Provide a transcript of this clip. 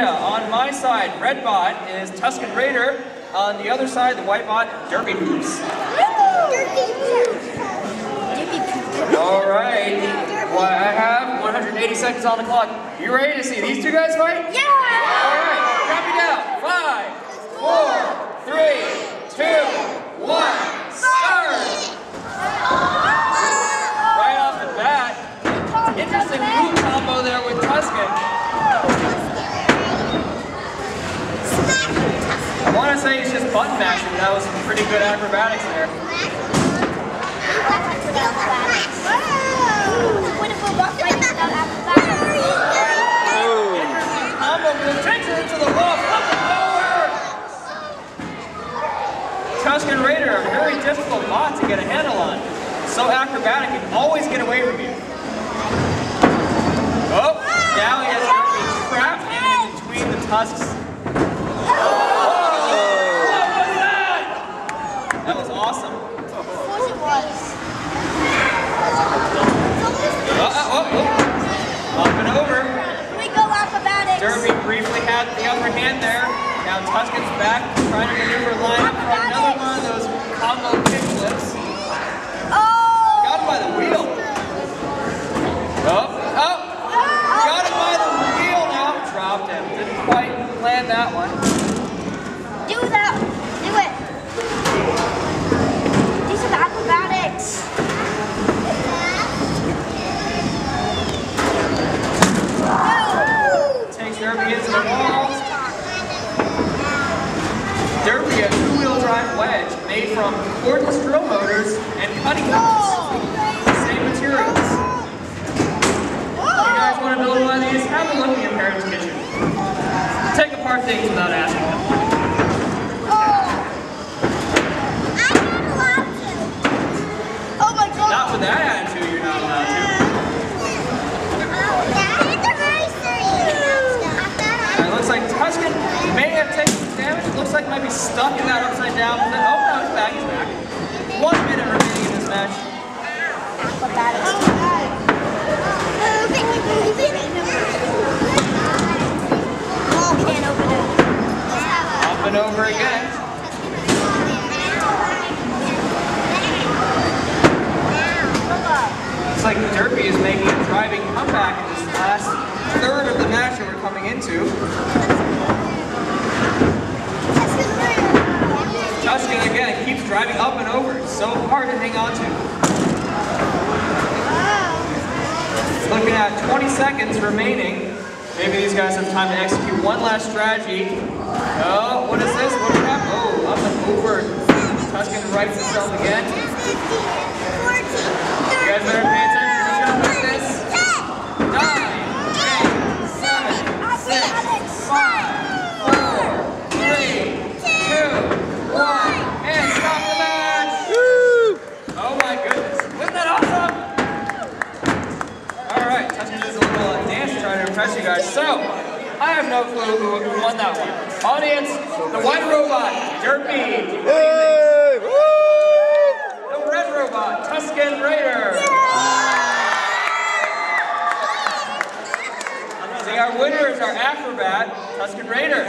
On my side, red bot is Tuskin' Raider. On the other side, the white bot, Derpy Hooves. All right. Well, I have 180 seconds on the clock. You ready to see these two guys fight? Yeah! All right. Count me down. Five, four, three, two, one. Start. Right off the bat, interesting move combo there with Tuskin'. I want to say it's just button mashing, that was pretty good acrobatics there. It Raider, a very difficult bot to get a handle on. So acrobatic, and always get away from you. Oh, now he has to be trapped in between the tusks. What was that? That was awesome. Uh, uh, oh, oh. Up and over. Derpy briefly had the upper hand there. Now Tuskin's back, trying to maneuver line up for another one of those combo kick flips. Oh! Got him by the wheel. Oh, oh, got him by the wheel now. Dropped him. Didn't quite land that one. Do that. Do it. Do some acrobatics. Takes Derpy into the walls. Derpy, a two-wheel drive wedge made from cordless drill motors and cutting tools. Same materials. If you guys want to build one of these, have a look in your parents' kitchen. Take apart things without asking them. Oh my god. Not with that attitude, you're not allowed to. It looks like Tuskin' may have taken It looks like he might be stuck in that upside down. Oh no, he's back, he's back. One minute remaining in this match. Up and over again. Looks like Derpy is making a driving comeback in this last third of the match that we're coming into. Driving up and over. It's so hard to hang on to. Looking at 20 seconds remaining. Maybe these guys have time to execute one last strategy. Oh, what is this? What that? Oh, up and over. Tuskin' rights himself again. You guys better pay attention. Who's gonna win this? Nine, eight, seven, six, five, four, three, two, one, and stop the match! Oh my goodness. Wasn't that awesome? Alright, Tuskin' does a little uh, dance to try to impress you guys. So, I have no clue who, who won that one. Audience, the white robot, Derpy. The red robot, Tuskin' Raider. See, our winner is our acrobat, Tuskin' Raider.